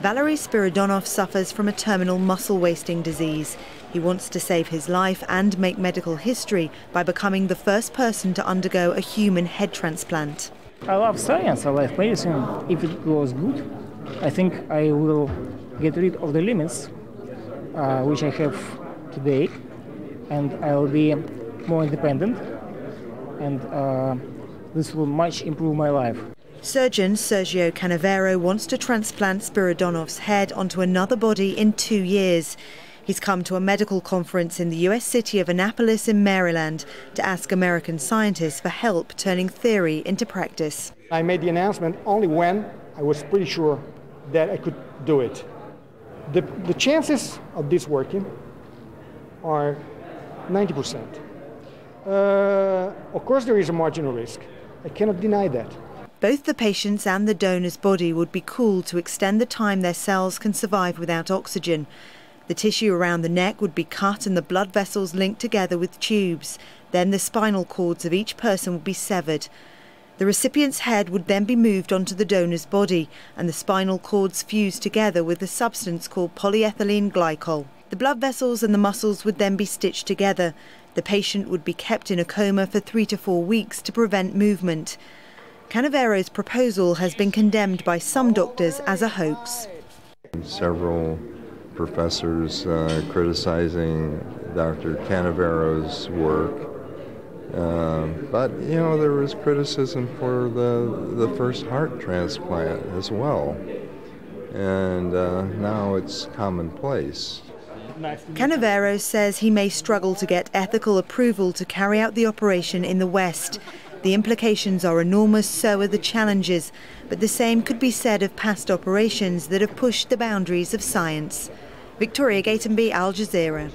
Valery Spiridonov suffers from a terminal muscle wasting disease. He wants to save his life and make medical history by becoming the first person to undergo a human head transplant. I love science, I love medicine. If it goes good, I think I will get rid of the limits uh, which I have today, and I will be more independent, and uh, this will much improve my life. Surgeon Sergio Canavero wants to transplant Spiridonov's head onto another body in two years. He's come to a medical conference in the US city of Annapolis in Maryland to ask American scientists for help turning theory into practice. I made the announcement only when I was pretty sure that I could do it. The, the chances of this working are 90%. Uh, of course, there is a marginal risk. I cannot deny that. Both the patient's and the donor's body would be cooled to extend the time their cells can survive without oxygen. The tissue around the neck would be cut and the blood vessels linked together with tubes. Then the spinal cords of each person would be severed. The recipient's head would then be moved onto the donor's body and the spinal cords fused together with a substance called polyethylene glycol. The blood vessels and the muscles would then be stitched together. The patient would be kept in a coma for three to four weeks to prevent movement. Canavero's proposal has been condemned by some doctors as a hoax. Several professors uh, criticizing Dr. Canavero's work um, but you know there was criticism for the the first heart transplant as well, and uh, now it's commonplace. Canavero says he may struggle to get ethical approval to carry out the operation in the West. The implications are enormous, so are the challenges, but the same could be said of past operations that have pushed the boundaries of science. Victoria Gatenby, Al Jazeera.